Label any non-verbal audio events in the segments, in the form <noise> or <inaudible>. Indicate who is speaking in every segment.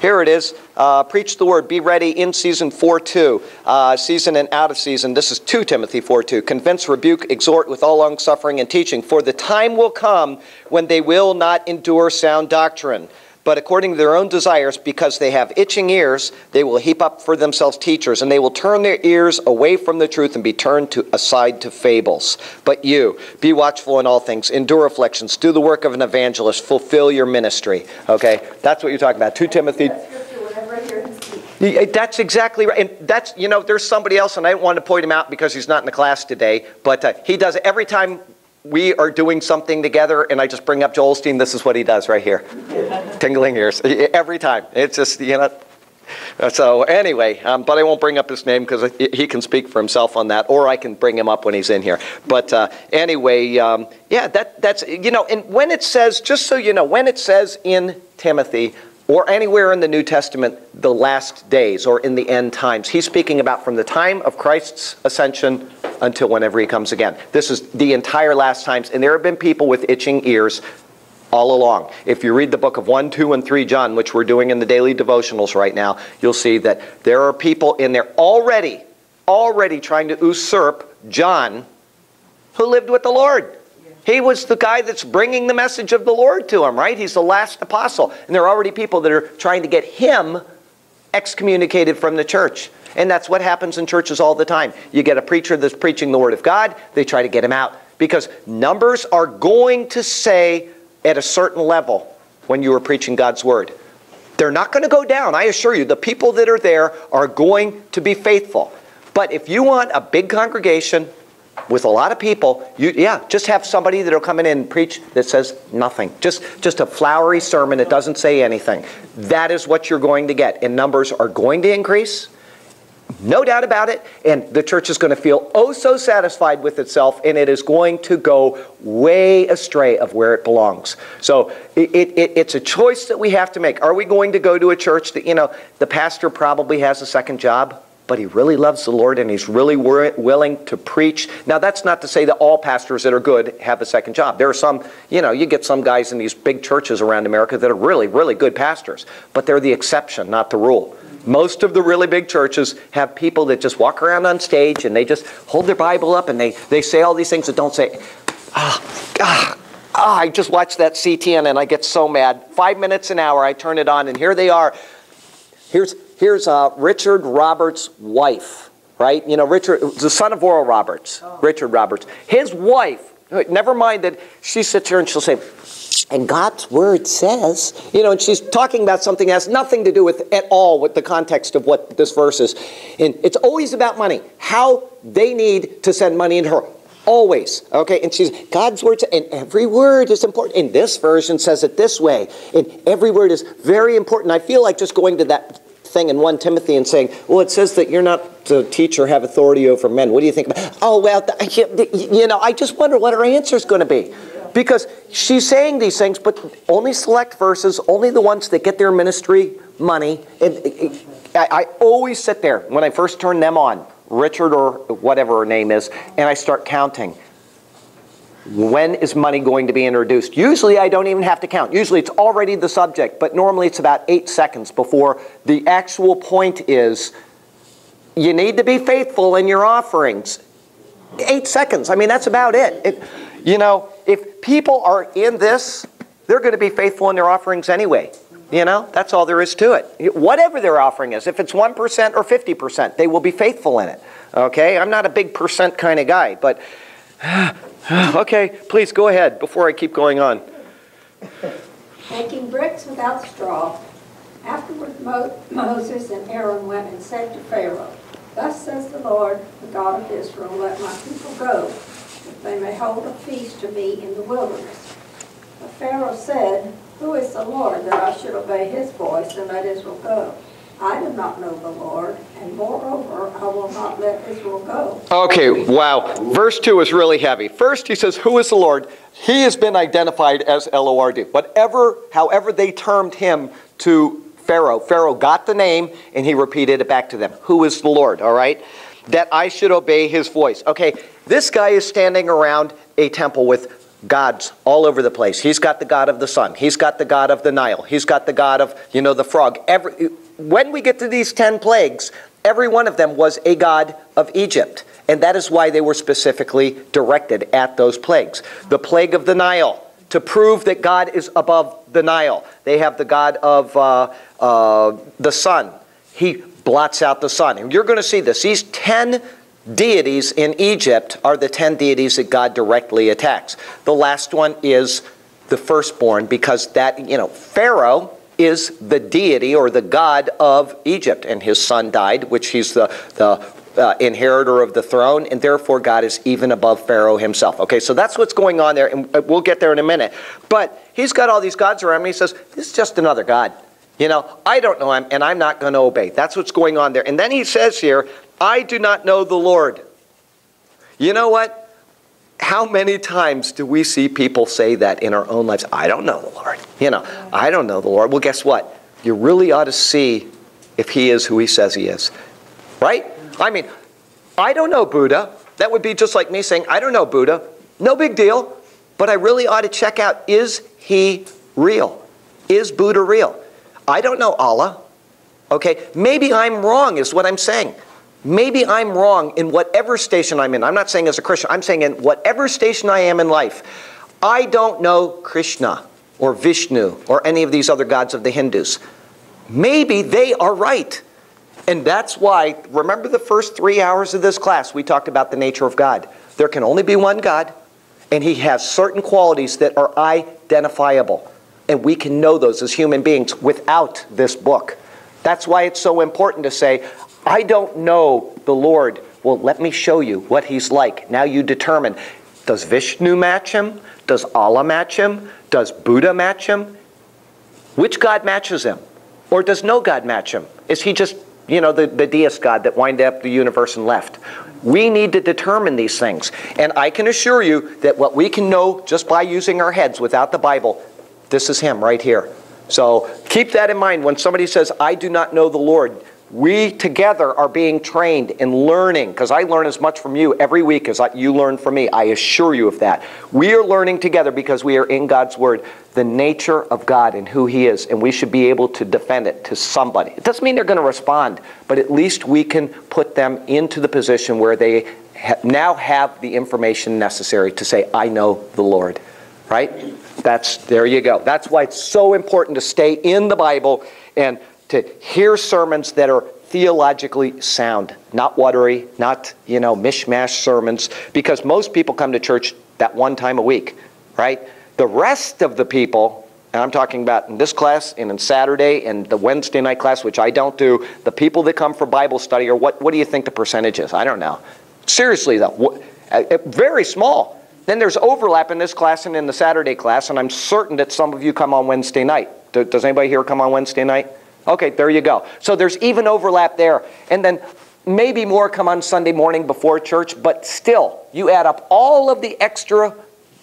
Speaker 1: Here it is. Uh, preach the word. Be ready in season 4 2. Uh, season and out of season. This is 2 Timothy 4 2. Convince, rebuke, exhort with all long suffering and teaching. For the time will come when they will not endure sound doctrine but according to their own desires, because they have itching ears, they will heap up for themselves teachers, and they will turn their ears away from the truth and be turned to, aside to fables. But you, be watchful in all things, endure afflictions, do the work of an evangelist, fulfill your ministry. Okay? That's what you're talking about. 2 Timothy. That's exactly right. And that's, you know, there's somebody else, and I don't want to point him out because he's not in the class today, but uh, he does every time we are doing something together and I just bring up Joel Osteen, this is what he does right here. Tingling ears. Every time. It's just, you know. So anyway, um, but I won't bring up his name because he can speak for himself on that, or I can bring him up when he's in here. But uh, anyway, um, yeah, that, that's, you know, and when it says, just so you know, when it says in Timothy, or anywhere in the New Testament, the last days or in the end times. He's speaking about from the time of Christ's ascension until whenever he comes again. This is the entire last times, and there have been people with itching ears all along. If you read the book of 1, 2, and 3 John, which we're doing in the daily devotionals right now, you'll see that there are people in there already, already trying to usurp John who lived with the Lord. He was the guy that's bringing the message of the Lord to him, right? He's the last apostle. And there are already people that are trying to get him excommunicated from the church. And that's what happens in churches all the time. You get a preacher that's preaching the Word of God, they try to get him out. Because numbers are going to say at a certain level when you are preaching God's Word. They're not going to go down, I assure you. The people that are there are going to be faithful. But if you want a big congregation with a lot of people, you, yeah, just have somebody that'll come in and preach that says nothing. Just, just a flowery sermon that doesn't say anything. That is what you're going to get. And numbers are going to increase. No doubt about it. And the church is going to feel oh so satisfied with itself, and it is going to go way astray of where it belongs. So it, it, it's a choice that we have to make. Are we going to go to a church that, you know, the pastor probably has a second job? but he really loves the Lord and he's really willing to preach. Now, that's not to say that all pastors that are good have a second job. There are some, you know, you get some guys in these big churches around America that are really, really good pastors, but they're the exception, not the rule. Most of the really big churches have people that just walk around on stage and they just hold their Bible up and they, they say all these things that don't say, ah, ah, ah, I just watched that CTN and I get so mad. Five minutes an hour, I turn it on and here they are. Here's, Here's uh, Richard Roberts' wife, right? You know, Richard, the son of Oral Roberts, oh. Richard Roberts. His wife, never mind that she sits here and she'll say, and God's word says, you know, and she's talking about something that has nothing to do with at all with the context of what this verse is. And it's always about money, how they need to send money into her. Always. Okay? And she's, God's word, and every word is important. And this version says it this way. And every word is very important. I feel like just going to that thing in 1 Timothy and saying, well, it says that you're not to teach or have authority over men. What do you think about Oh, well, you know, I just wonder what her answer is going to be. Because she's saying these things, but only select verses, only the ones that get their ministry money. And I, I always sit there when I first turn them on, Richard or whatever her name is, and I start counting when is money going to be introduced? Usually I don't even have to count. Usually it's already the subject, but normally it's about eight seconds before the actual point is you need to be faithful in your offerings. Eight seconds. I mean, that's about it. it you know, if people are in this, they're going to be faithful in their offerings anyway. You know, that's all there is to it. Whatever their offering is, if it's 1% or 50%, they will be faithful in it. Okay? I'm not a big percent kind of guy, but <sighs> okay, please go ahead before I keep going on.
Speaker 2: Making bricks without straw. Afterward Mo Moses and Aaron went and said to Pharaoh, Thus says the Lord, the God of Israel, let my people go, they may hold a feast to me in the wilderness. But Pharaoh said, Who is the Lord that I should obey his voice and let Israel go? I do not know the Lord, and moreover, I will not let Israel go.
Speaker 1: Okay, wow. Verse 2 is really heavy. First, he says, Who is the Lord? He has been identified as L O R D. Whatever, however they termed him to Pharaoh, Pharaoh got the name and he repeated it back to them. Who is the Lord? All right? That I should obey his voice. Okay, this guy is standing around a temple with gods all over the place. He's got the god of the sun. He's got the god of the Nile. He's got the god of, you know, the frog. Every, when we get to these 10 plagues, every one of them was a god of Egypt. And that is why they were specifically directed at those plagues. The plague of the Nile, to prove that God is above the Nile. They have the god of uh, uh, the sun. He blots out the sun. And you're going to see this. These 10 deities in Egypt are the 10 deities that God directly attacks. The last one is the firstborn because that, you know, Pharaoh is the deity or the god of Egypt and his son died, which he's the, the uh, inheritor of the throne, and therefore God is even above Pharaoh himself. Okay, so that's what's going on there, and uh, we'll get there in a minute. But he's got all these gods around him, he says, This is just another God. You know, I don't know him, and I'm not going to obey. That's what's going on there. And then he says here, I do not know the Lord. You know what? How many times do we see people say that in our own lives? I don't know the Lord. You know, I don't know the Lord. Well, guess what? You really ought to see if he is who he says he is. Right? I mean, I don't know Buddha. That would be just like me saying, I don't know Buddha. No big deal. But I really ought to check out is he real? Is Buddha real? I don't know Allah. Okay? Maybe I'm wrong, is what I'm saying. Maybe I'm wrong in whatever station I'm in. I'm not saying as a Christian, I'm saying in whatever station I am in life. I don't know Krishna or Vishnu or any of these other gods of the Hindus. Maybe they are right. And that's why, remember the first three hours of this class, we talked about the nature of God. There can only be one God, and He has certain qualities that are identifiable. And we can know those as human beings without this book. That's why it's so important to say, I don't know the Lord. Well, let me show you what He's like. Now you determine does Vishnu match Him? Does Allah match Him? Does Buddha match Him? Which God matches Him? Or does no God match Him? Is He just you know, the, the deist God that winded up the universe and left. We need to determine these things. And I can assure you that what we can know just by using our heads without the Bible, this is Him right here. So keep that in mind when somebody says, I do not know the Lord. We together are being trained in learning, because I learn as much from you every week as you learn from me. I assure you of that. We are learning together because we are in God's Word the nature of God and who He is, and we should be able to defend it to somebody. It doesn't mean they're going to respond, but at least we can put them into the position where they ha- now have the information necessary to say, I know the Lord. Right? That's there you go. That's why it's so important to stay in the Bible and to hear sermons that are theologically sound, not watery, not, you know, mishmash sermons, because most people come to church that one time a week, right? The rest of the people, and I'm talking about in this class and in Saturday and the Wednesday night class, which I don't do, the people that come for Bible study, or what, what do you think the percentage is? I don't know. Seriously, though, uh, uh, very small. Then there's overlap in this class and in the Saturday class, and I'm certain that some of you come on Wednesday night. Does anybody here come on Wednesday night? Okay, there you go. So there's even overlap there. And then maybe more come on Sunday morning before church, but still, you add up all of the extra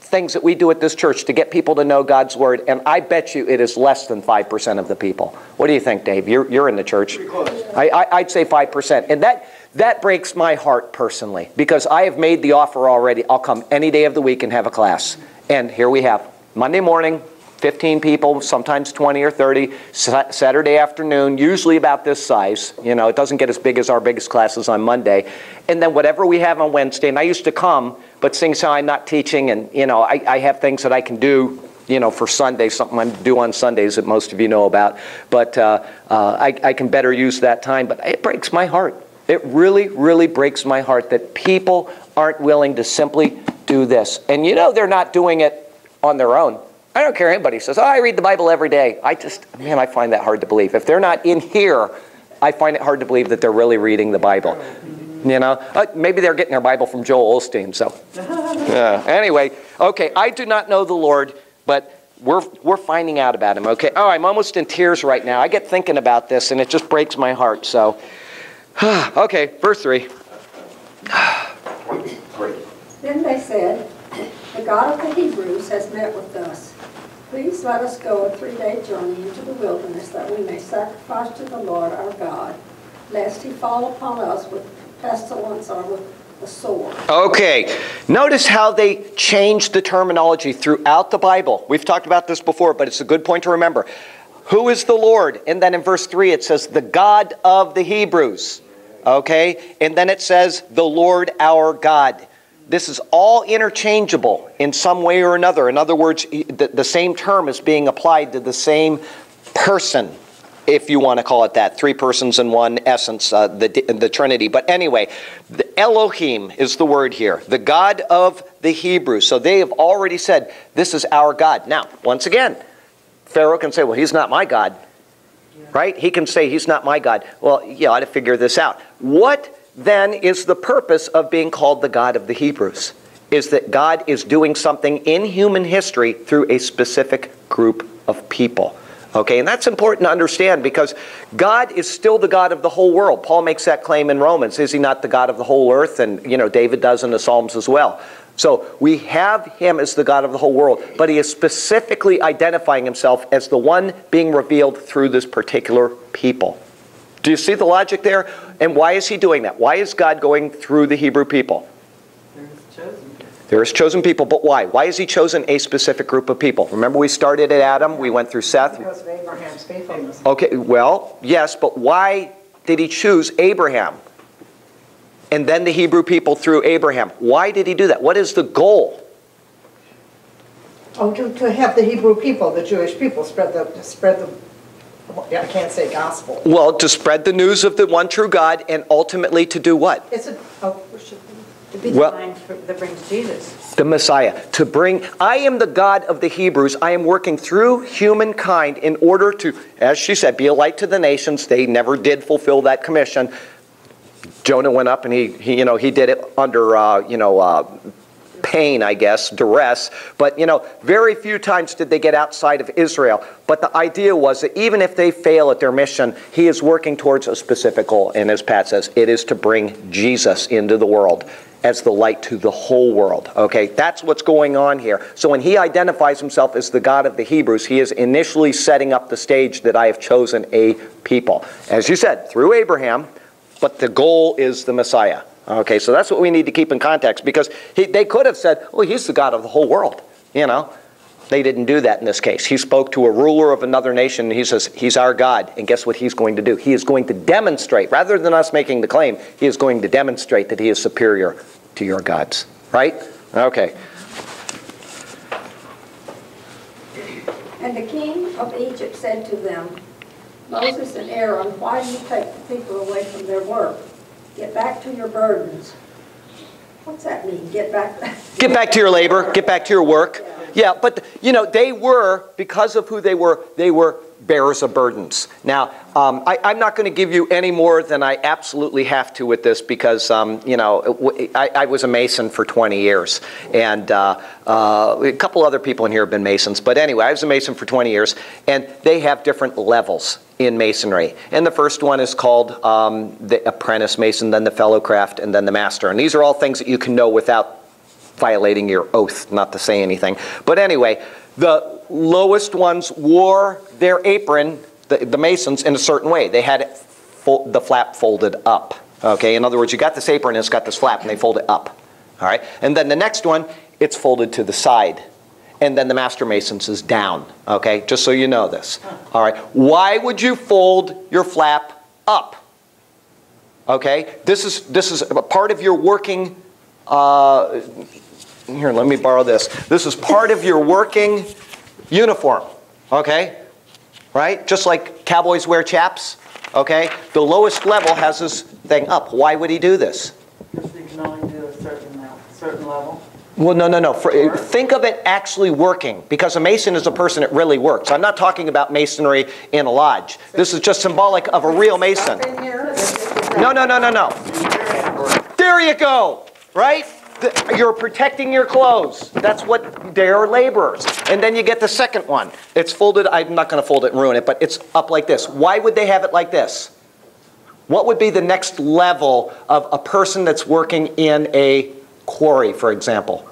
Speaker 1: things that we do at this church to get people to know God's Word, and I bet you it is less than 5% of the people. What do you think, Dave? You're, you're in the church. I, I, I'd say 5%. And that, that breaks my heart personally because I have made the offer already. I'll come any day of the week and have a class. And here we have Monday morning, 15 people, sometimes 20 or 30, Saturday afternoon, usually about this size. You know, it doesn't get as big as our biggest classes on Monday. And then whatever we have on Wednesday, and I used to come, but seeing how I'm not teaching and, you know, I, I have things that I can do you know, for Sunday, something I do on Sundays that most of you know about. But uh, uh, I, I, can better use that time. But it breaks my heart. It really, really breaks my heart that people aren't willing to simply do this. And you know, they're not doing it on their own. I don't care anybody says, oh, I read the Bible every day. I just, man, I find that hard to believe. If they're not in here, I find it hard to believe that they're really reading the Bible. You know, uh, maybe they're getting their Bible from Joel Osteen. So, <laughs> yeah. Anyway, okay, I do not know the Lord, but we're, we're finding out about him, okay? Oh, I'm almost in tears right now. I get thinking about this, and it just breaks my heart. So, <sighs> okay, verse 3.
Speaker 2: then they said, The God of the Hebrews has met with us. Please let us go a three-day journey into the wilderness that we may sacrifice to the Lord our God, lest he fall upon us with pestilence or with the sword.
Speaker 1: Okay, notice how they changed the terminology throughout the Bible. We've talked about this before, but it's a good point to remember. Who is the Lord? And then in verse 3 it says, the God of the Hebrews. Okay, and then it says, the Lord our God. This is all interchangeable in some way or another. In other words, the, the same term is being applied to the same person if you want to call it that. Three persons in one essence, uh, the, the Trinity. But anyway, the Elohim is the word here, the God of the Hebrews. So they have already said, This is our God. Now, once again, Pharaoh can say, Well, he's not my God. Right? He can say, He's not my God. Well, you ought to figure this out. What then is the purpose of being called the God of the Hebrews? Is that God is doing something in human history through a specific group of people. Okay, and that's important to understand because God is still the God of the whole world. Paul makes that claim in Romans. Is he not the God of the whole earth? And, you know, David does in the Psalms as well. So we have him as the God of the whole world, but he is specifically identifying himself as the one being revealed through this particular people. Do you see the logic there? And why is he doing that? Why is God going through the Hebrew people? There is chosen people, There is chosen people, but why? Why has he chosen a specific group of people? Remember, we started at Adam, we went through Seth.
Speaker 3: Because of Abraham's faithfulness.
Speaker 1: Okay, well, yes, but why did he choose Abraham? And then the Hebrew people through Abraham. Why did he do that? What is the goal?
Speaker 3: Oh, to, to have the Hebrew people, the Jewish people, spread the, spread the, yeah, I can't say gospel.
Speaker 1: Well, to spread the news of the one true God and ultimately to do what?
Speaker 3: It's a, oh,
Speaker 4: To be
Speaker 1: Well-
Speaker 4: the line that brings Jesus.
Speaker 1: The Messiah. To bring, I am the God of the Hebrews. I am working through humankind in order to, as she said, be a light to the nations. They never did fulfill that commission. Jonah went up and he, he you know, he did it under, uh, you know, uh, pain, I guess, duress. But, you know, very few times did they get outside of Israel. But the idea was that even if they fail at their mission, he is working towards a specific goal. And as Pat says, it is to bring Jesus into the world as the light to the whole world. Okay, that's what's going on here. So when he identifies himself as the God of the Hebrews, he is initially setting up the stage that I have chosen a people. As you said, through Abraham, but the goal is the Messiah. Okay, so that's what we need to keep in context because he, they could have said, well, he's the God of the whole world. You know, they didn't do that in this case. He spoke to a ruler of another nation and he says, he's our God. And guess what he's going to do? He is going to demonstrate, rather than us making the claim, he is going to demonstrate that he is superior to your gods. Right? Okay.
Speaker 2: And the king of Egypt said to them, Moses and Aaron, why do you take the people away from their work? Get back to your burdens. What's that mean, get back? <laughs>
Speaker 1: Get back to your labor, get back to your work. Yeah, but you know, they were, because of who they were, they were bearers of burdens. Now, um, I, I'm not going to give you any more than I absolutely have to with this because, um, you know, I, I was a mason for 20 years. And uh, uh, a couple other people in here have been masons. But anyway, I was a mason for 20 years. And they have different levels in masonry. And the first one is called um, the apprentice mason, then the fellow craft, and then the master. And these are all things that you can know without violating your oath not to say anything. But anyway, the lowest ones wore their apron, the, the masons, in a certain way. They had the flap folded up. Okay, in other words, you got this apron and it's got this flap and they fold it up. All right, and then the next one, it's folded to the side. And then the master masons is down. Okay, just so you know this. All right, why would you fold your flap up? Okay, this is this is a part of your working uh, here, let me borrow this. This is part of your working uniform, okay? Right? Just like cowboys wear chaps, okay? The lowest level has this thing up. Why would he do this?
Speaker 5: Because he can only do a certain amount, certain level.
Speaker 1: Well, no, no, no. For, think of it actually working, because a mason is a person that really works. I'm not talking about masonry in a lodge. This is just symbolic of a real mason. No, no, no, no, no. There you go, right? The- You're protecting your clothes. That's what they are laborers. And then you get the second one. It's folded, I'm not going to fold it and ruin it, but it's up like this. Why would they have it like this? What would be the next level of a person that's working in a quarry, for example?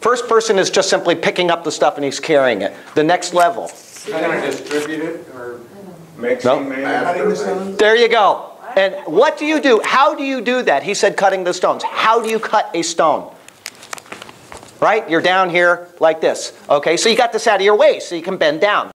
Speaker 1: First person is just simply picking up the stuff and he's carrying it. The next level.
Speaker 6: You're gonna distribute it or
Speaker 1: No.
Speaker 6: mixing maybe?
Speaker 1: There you go. And what do you do? How do you do that? He said cutting the stones. How do you cut a stone? Right? You're down here like this. Okay, so you got this out of your way so you can bend down.